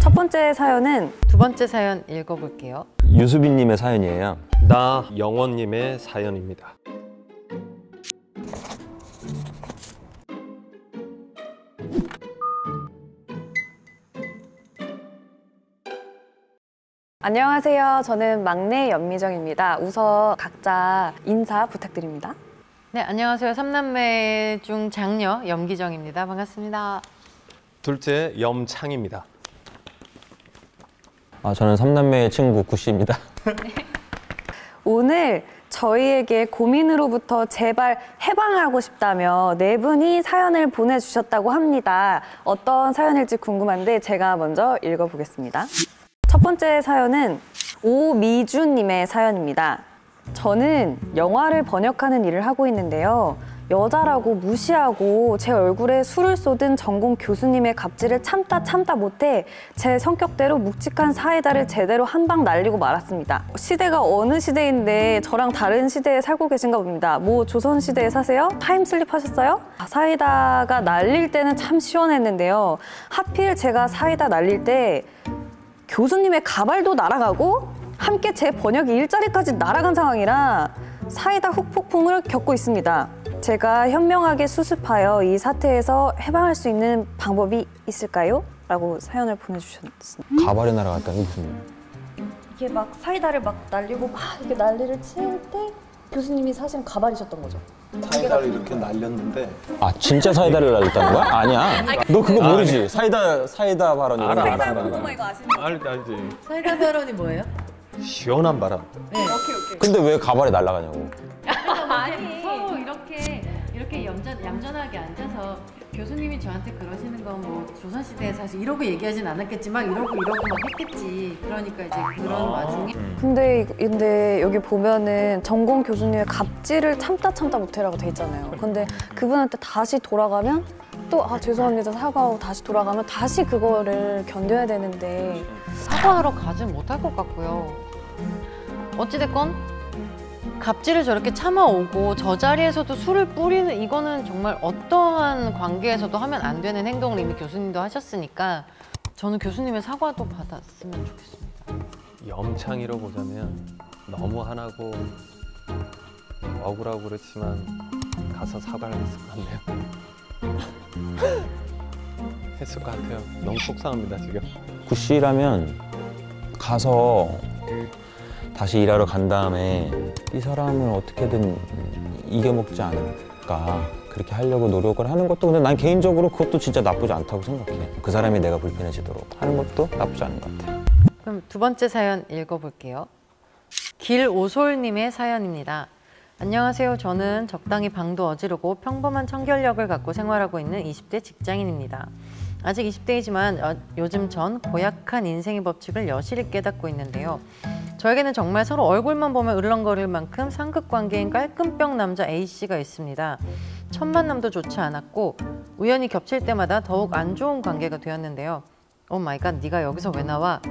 첫 번째 사연은 두 번째 사연 읽어볼게요. 유수빈님의 사연이에요. 나 영원님의 사연입니다. 안녕하세요. 저는 막내 연미정입니다. 우선 각자 인사 부탁드립니다. 네, 안녕하세요. 삼남매 중 장녀 염기정입니다. 반갑습니다. 둘째 염창입니다. 아, 저는 삼남매의 친구 구씨입니다. 오늘 저희에게 고민으로부터 제발 해방하고 싶다며 네 분이 사연을 보내주셨다고 합니다. 어떤 사연일지 궁금한데 제가 먼저 읽어보겠습니다. 첫 번째 사연은 오미주님의 사연입니다. 저는 영화를 번역하는 일을 하고 있는데요. 여자라고 무시하고 제 얼굴에 술을 쏟은 전공 교수님의 갑질을 참다 참다 못해 제 성격대로 묵직한 사이다를 제대로 한 방 날리고 말았습니다. 시대가 어느 시대인데 저랑 다른 시대에 살고 계신가 봅니다. 뭐 조선 시대에 사세요? time slip 하셨어요? 아, 사이다가 날릴 때는 참 시원했는데요. 하필 제가 사이다 날릴 때 교수님의 가발도 날아가고 함께 제 번역이 일자리까지 날아간 상황이라 사이다 훅폭풍을 겪고 있습니다. 제가 현명하게 수습하여 이 사태에서 해방할 수 있는 방법이 있을까요? 라고 사연을 보내주셨습니다. 가발이 날아갔다니 무슨. 이게 막 사이다를 막 날리고 막 이렇게 난리를 칠 때 교수님이 사실 가발이셨던 거죠. 사이다를 이렇게 날렸는데 아, 진짜 사이다를 날렸다는 거야? 아니야. 너 그거 모르지? 사이다, 사이다 발언이. 알아, 알아, 알아, 궁금한 이거 아시는 알, 알지. 사이다 발언이 뭐예요? 시원한 바람. 근데 왜 가발이 날아가냐고. 얌전, 얌전하게 앉아서 교수님이 저한테 그러시는 건 뭐 조선시대에 사실 이러고 얘기하진 않았겠지만 이러고 이러고 막 했겠지. 그러니까 이제 그런 와중에 근데 이- 근데 여기 보면은 전공 교수님의 갑질을 참다 참다 못해라고 돼 있잖아요. 근데 그분한테 다시 돌아가면 또 아 죄송합니다 사과하고 다시 돌아가면 다시 그거를 견뎌야 되는데 사과하러 가진 못할 것 같고요. 어찌됐건 갑질을 저렇게 참아오고 저 자리에서도 술을 뿌리는 이거는 정말 어떠한 관계에서도 하면 안 되는 행동을 이미 교수님도 하셨으니까 저는 교수님의 사과도 받았으면 좋겠습니다. 염창이로 보자면 너무 하나고 억울하고 그렇지만 가서 사과를 했을 것 같네요. 했을 것 같아요. 너무 속상합니다 지금. 구씨라면 가서 다시 일하러 간 다음에 이 사람을 어떻게든 이겨먹지 않을까 그렇게 하려고 노력을 하는 것도 근데 난 개인적으로 그것도 진짜 나쁘지 않다고 생각해 그 사람이 내가 불편해지도록 하는 것도 나쁘지 않은 것 같아 그럼 두 번째 사연 읽어볼게요. 길오솔님의 사연입니다. 안녕하세요. 저는 적당히 방도 어지르고 평범한 청결력을 갖고 생활하고 있는 20대 직장인입니다. 아직 20대이지만 어, 요즘 전 고약한 인생의 법칙을 여실히 깨닫고 있는데요. 저에게는 정말 서로 얼굴만 보면 으르렁거릴 만큼 상극 관계인 깔끔병 남자 A씨가 있습니다. 첫 만남도 좋지 않았고 우연히 겹칠 때마다 더욱 안 좋은 관계가 되었는데요. Oh my god, 네가 여기서 왜 나와?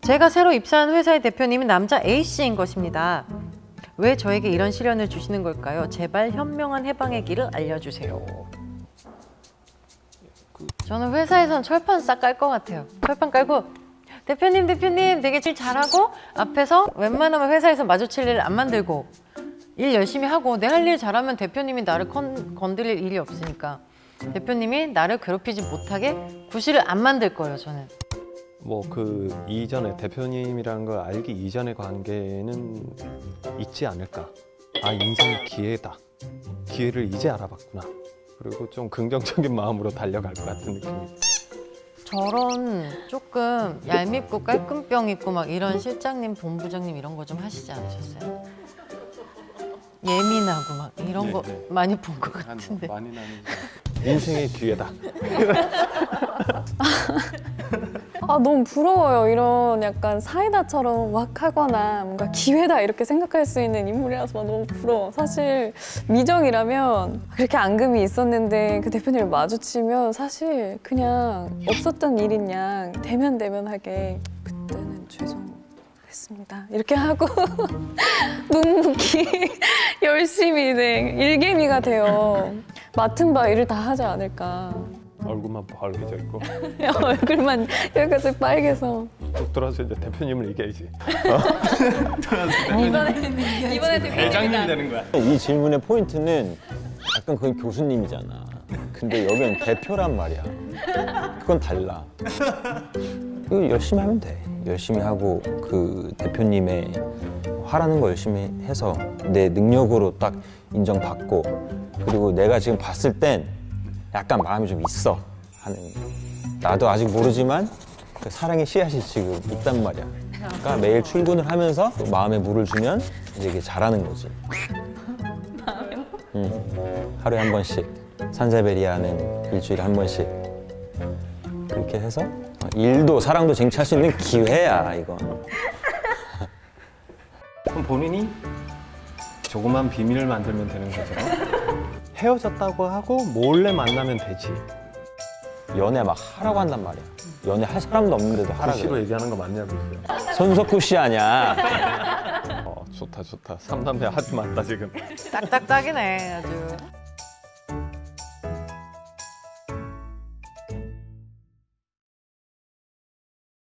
제가 새로 입사한 회사의 대표님이 남자 A씨인 것입니다. 왜 저에게 이런 시련을 주시는 걸까요? 제발 현명한 해방의 길을 알려주세요. 저는 회사에선 철판 싹 깔 것 같아요. 철판 깔고 대표님 대표님 되게 일 잘하고 앞에서 웬만하면 회사에서 마주칠 일 안 만들고 일 열심히 하고 내 할 일 잘하면 대표님이 나를 건, 건드릴 일이 없으니까 대표님이 나를 괴롭히지 못하게 구실을 안 만들 거예요 저는. 뭐 그 이전에 대표님이라는 걸 알기 이전의 관계는 있지 않을까. 아 인생의 기회다. 기회를 이제 알아봤구나. 그리고 좀 긍정적인 마음으로 달려갈 것 같은 느낌이. 저런 조금 얄밉고 깔끔병 있고 막 이런 실장님, 본부장님 이런 거 좀 하시지 않으셨어요? 예민하고 막 이런 네, 거 네. 많이 본 것 같은데. 많이 나는 인생의 기회다. 아 너무 부러워요. 이런 약간 사이다처럼 왁 하거나 뭔가 기회다 이렇게 생각할 수 있는 인물이라서 너무 부러워. 사실 미정이라면 그렇게 앙금이 있었는데 그 대표님을 마주치면 사실 그냥 없었던 일인 양 대면대면하게 그때는 죄송했습니다. 이렇게 하고 묵묵히 열심히 네, 일개미가 되어 맡은 바 일을 다 하지 않을까. 얼굴만 빨개져 있고 얼굴만 여기까지 빨개서. 쭉 돌아서 이제 대표님을 얘기해야지. 이번에 대장님 되는 거야. 이 질문의 포인트는 약간 거의 교수님이잖아. 근데 여기는 대표란 말이야. 그건 달라. 이거 열심히 하면 돼. 열심히 하고 그 대표님의 하라는 거 열심히 해서 내 능력으로 딱 인정받고 그리고 내가 지금 봤을 땐 약간 마음이 좀 있어 하는 나도 아직 모르지만 그 사랑의 씨앗이 지금 있단 말이야. 그러니까 매일 출근을 하면서 또 마음에 물을 주면 이제 이게 잘하는 거지. 응. 하루에 한 번씩 산자베리아는 일주일에 한 번씩 그렇게 해서 일도 사랑도 쟁취할 수 있는 기회야 이건. 그럼 본인이 조그만 비밀을 만들면 되는 거죠. 헤어졌다고 하고 몰래 만나면 되지. 연애 막 하라고 한단 말이야. 연애 할 사람도 없는데도 하라 시로 그래. 얘기하는 거 맞냐고요. 손석구 씨 아니야. 어, 좋다 좋다. 삼남매 하지 말다 지금. 딱딱딱이네 아주.